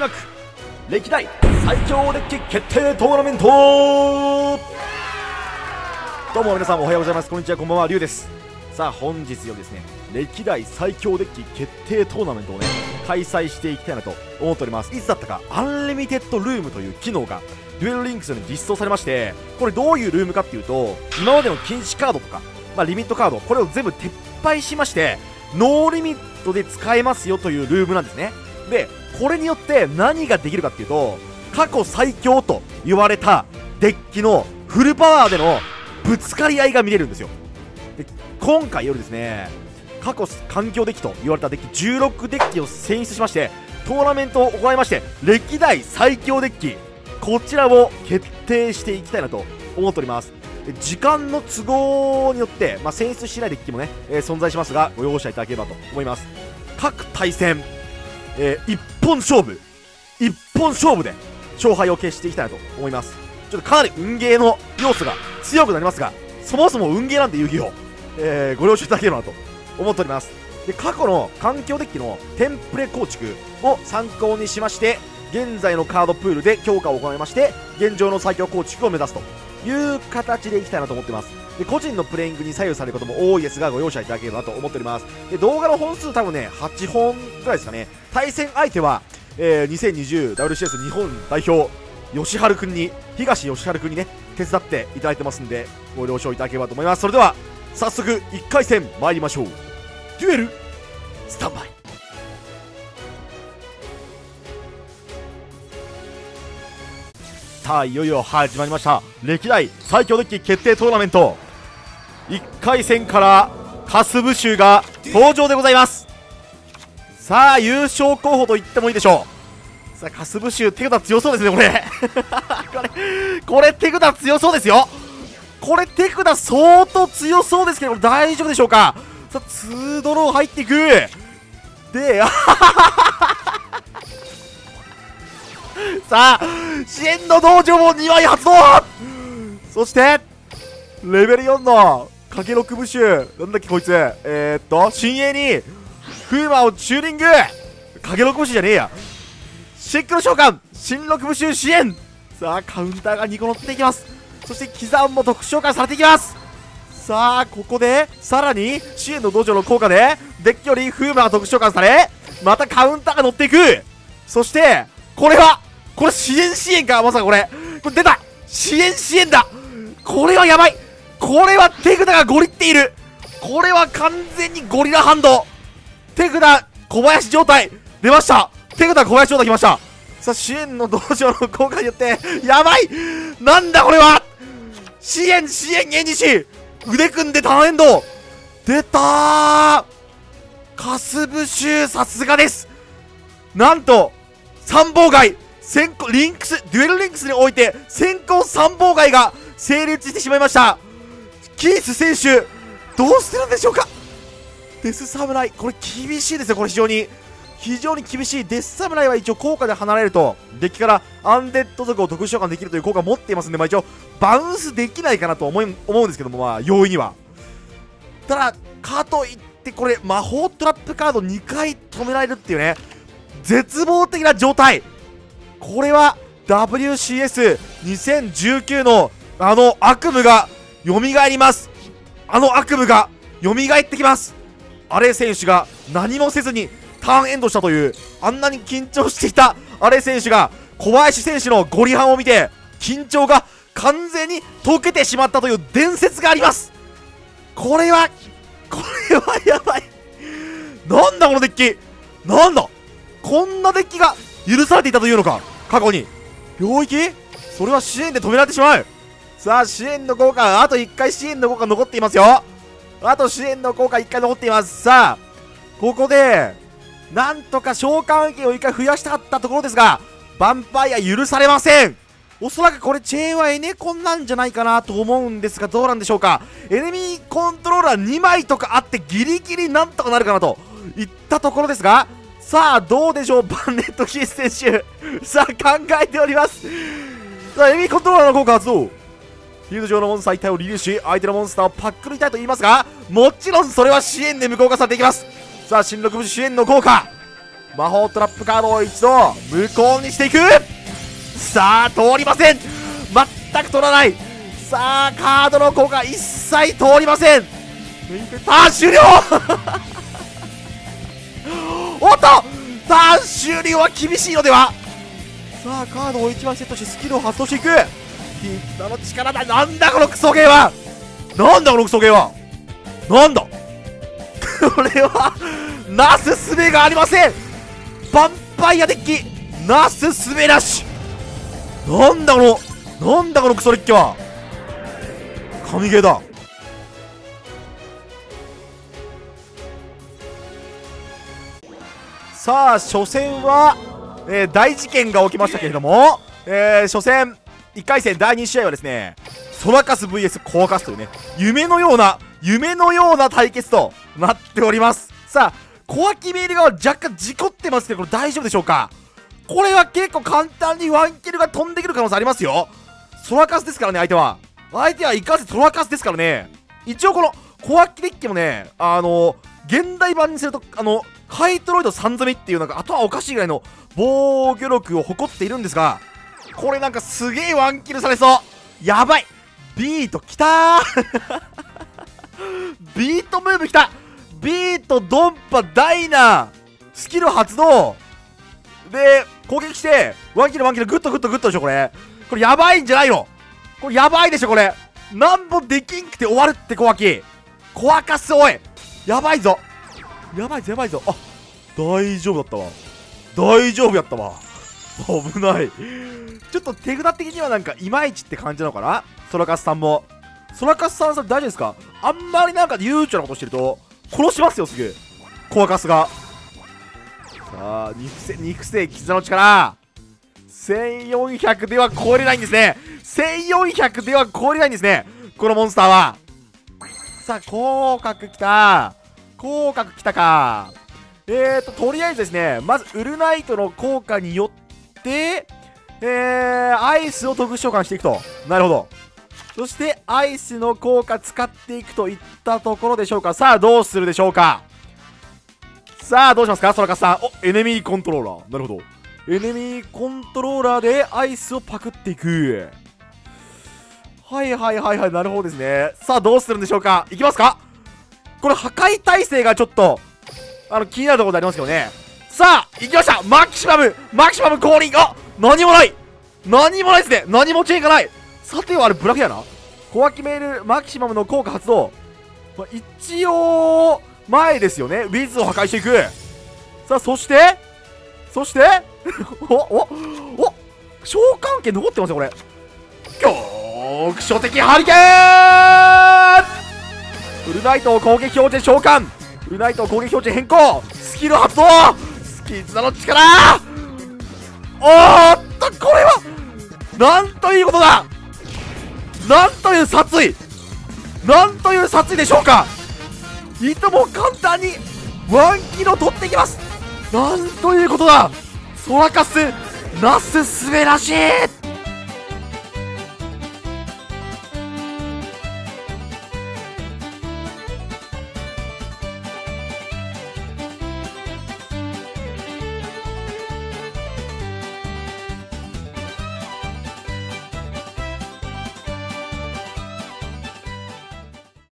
幕歴代最強デッキ決定トーナメント。どうも皆さんおはようございます。こんにちは。こんばんは。りゅうです。さあ本日よりですね歴代最強デッキ決定トーナメントをね開催していきたいなと思っております。いつだったかアンリミテッドルームという機能がデュエルリンクスに実装されましてこれどういうルームかっていうと今までの禁止カードとか、まあ、リミットカードこれを全部撤廃しましてノーリミットで使えますよというルームなんですね。でこれによって何ができるかっていうと過去最強と言われたデッキのフルパワーでのぶつかり合いが見れるんですよ。で今回よりですね過去環境デッキと言われたデッキ16デッキを選出しましてトーナメントを行いまして歴代最強デッキこちらを決定していきたいなと思っております。時間の都合によって、まあ、選出しないデッキもね、えー、存在しますがご容赦いただければと思います。各対戦、えー、一本勝負。一本勝負で勝敗を決していきたいなと思います。ちょっとかなり運ゲーの要素が強くなりますがそもそも運ゲーなんて遊戯を、えー、ご了承いただければなと思っております。で過去の環境デッキのテンプレ構築を参考にしまして現在のカードプールで強化を行いまして現状の最強構築を目指すという形でいきたいなと思ってます。で個人のプレイングに左右されることも多いですがご容赦いただければと思っております。で動画の本数多分ね8本ぐらいですかね。対戦相手は、えー、2020WCS 日本代表吉春君に東吉春君にね手伝っていただいてますんでご了承いただければと思います。それでは早速1回戦参りましょう。デュエルスタンバイ。さあいよいよ始まりました。歴代最強デッキ決定トーナメント。1回戦からカスブ州が登場でございます。さあ優勝候補と言ってもいいでしょう。さあカスブ州手札強そうですねこれ。これこれ手札強そうですよ。これ手札相当強そうですけど大丈夫でしょうか？さあ2ドロー入っていく。で さあ支援の道場も2枚発動。そしてレベル4のかけ6部首なんだっけこいつ。えー、っと新鋭に風魔をチューリング。かけ6部首じゃねえや。シックの召喚。新6部首支援。さあカウンターが2個乗っていきます。そして刻んも特殊召喚されていきます。さあここでさらに支援の道場の効果でデッキより風魔が特殊召喚されまたカウンターが乗っていく。そしてこれはこれ支援支援かまさかこれ。これ出た。支援支援だ。これはやばい。これは手札がゴリっている。これは完全にゴリラハンド。手札小林状態出ました。手札小林状態来ました。さあ支援の道場の効果によってやばい。なんだこれは。支援支援源氏腕組んでターンエンド。出たー。カスブ州さすがです。なんと参謀外先行リンクスデュエルリンクスにおいて先行参謀外が成立してしまいました。キース選手どうしてるんでしょうか？デス侍これ厳しいですよこれ非常に。非常に厳しいデス侍は一応効果で離れるとデッキからアンデッド族を特殊召喚できるという効果を持っていますんで、まあ、一応バウンスできないかなと思い思うんですけどもまあ容易には。ただかといってこれ魔法トラップカード2回止められるっていうね絶望的な状態。これは WCS2019 のあの悪夢が蘇ります。あの悪夢が蘇ってきます。アレ選手が何もせずにターンエンドしたというあんなに緊張していたアレ選手が小林選手のゴリハンを見て緊張が完全に解けてしまったという伝説があります。これはこれはやばい。なんだこのデッキ。なんだ。こんなデッキが許されていたというのか。過去に。領域？それは支援で止められてしまう。さあ支援の効果あと1回支援の効果残っていますよ。あと支援の効果1回残っています。さあここでなんとか召喚権を1回増やしたかったところですがヴァンパイア許されません。おそらくこれチェーンはエネコンなんじゃないかなと思うんですがどうなんでしょうか。エネミーコントローラー2枚とかあってギリギリなんとかなるかなといったところですがさあどうでしょうバンネットキース選手。さあ考えております。さあエネミーコントローラーの効果発動フィールド上のモンスター一体をリリースし相手のモンスターをパックルいたいと言いますがもちろんそれは支援で無効化されていきます。さあ新六部支援の効果魔法トラップカードを一度無効にしていく。さあ通りません。全く取らない。さあカードの効果一切通りません。ターン終了。おっとターン終了は厳しいのでは。さあカードを1枚セットしてスキルを発動していく。ピッタの力だ。なんだこのクソゲーは。なんだこのクソゲーは。なんだ。これはなすすべがありません。ヴァンパイアデッキ。なすすべなし。なんだこのなんだこのクソデッキは。神ゲーだ。さあ初戦は、えー、大事件が起きましたけれども、えー、初戦1回戦第2試合はですねソラカス VS コアカスというね夢のような夢のような対決となっております。さあコアキメールが若干事故ってますけどこれ大丈夫でしょうか？これは結構簡単にワンキルが飛んでくる可能性ありますよ。ソラカスですからね相手は。相手はいかせソラカスですからね。一応このコアキデッキもねあの現代版にするとあのハイトロイド3積みっていうなんかあとはおかしいぐらいの防御力を誇っているんですがこれなんかすげえワンキルされそう。やばい。ビートきたー。ビートムーブきた。ビートドンパダイナー。スキル発動。で攻撃してワンキルワンキルグッとグッとグッとでしょこれ。これやばいんじゃないの。これやばいでしょこれ。なんぼできんくて終わるって小脇。怖かすおい。やばいぞ。やばいぞやばいぞ。あ大丈夫だったわ。大丈夫やったわ。危ない。ちょっと手札的にはなんかいまいちって感じなのかな？ソラカスさんも。ソラカスさんさ大丈夫ですか？あんまりなんか悠長なことしてると殺しますよすぐコアカスが。さあ肉せ肉声絆の力。1400では超えれないんですね。1400では超えれないんですね。このモンスターは。さあ広角きた。広角きたか。えーととりあえずですねまずウルナイトの効果によってえー、アイスを特殊召喚していくと。なるほど。そしてアイスの効果使っていくといったところでしょうか。さあどうするでしょうか。さあどうしますかソラカスさん。おエネミーコントローラー。なるほど。エネミーコントローラーでアイスをパクっていく。はいはいはいはい。なるほどですね。さあどうするんでしょうか。いきますか。これ破壊耐性がちょっとあの気になるところでありますけどね。さあ行きました。マキシマムマキシマム降臨。あ何もない。何もないですね。何もチェーンがない。さてはあれブラフやな。小脇メールマキシマムの効果発動、まあ、一応前ですよね。ウィズを破壊していく。さあそしてそして おおお召喚権残ってますよこれ。局所的ハリケーン。ウルナイトを攻撃表示召喚。ウルナイトを攻撃表示変更。スキル発動。絆の力。おーっとこれはなんということだ。なんという殺意。なんという殺意でしょうか。いとも簡単にワンキロ取ってきます。なんということだ。ソラカスナスすべらしい。